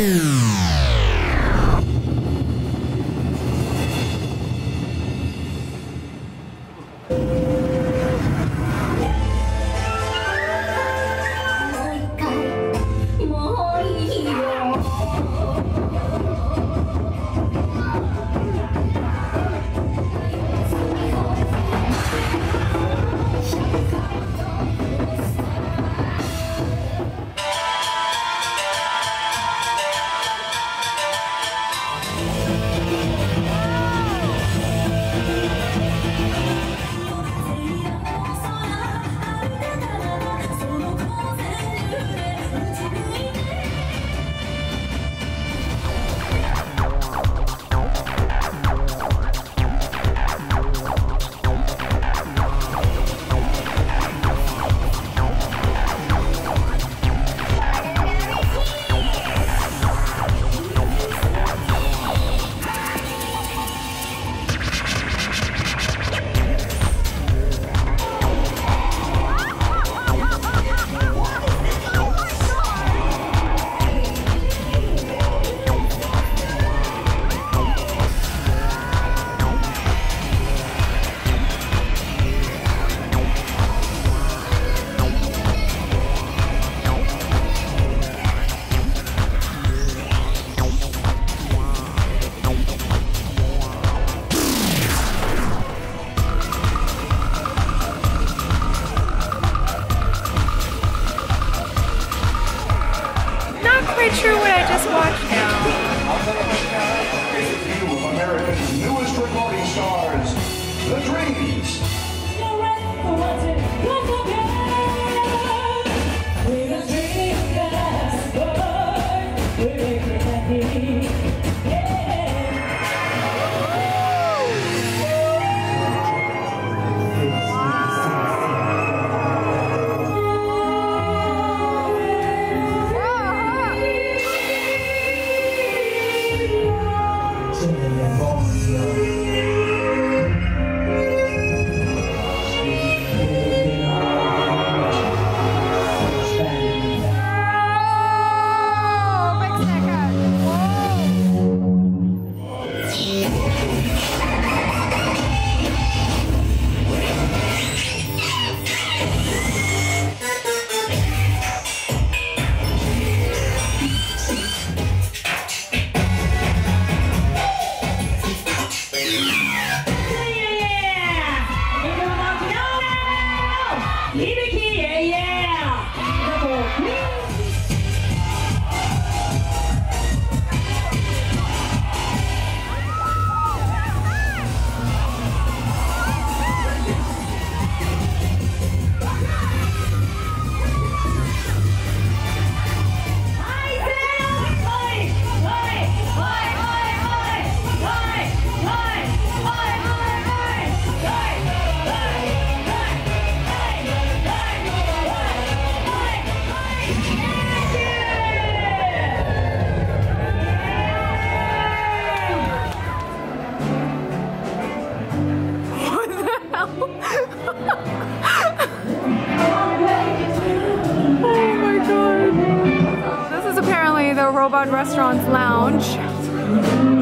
Not quite sure what I just watched now. Oh my god. This is apparently the Robot Restaurant's lounge.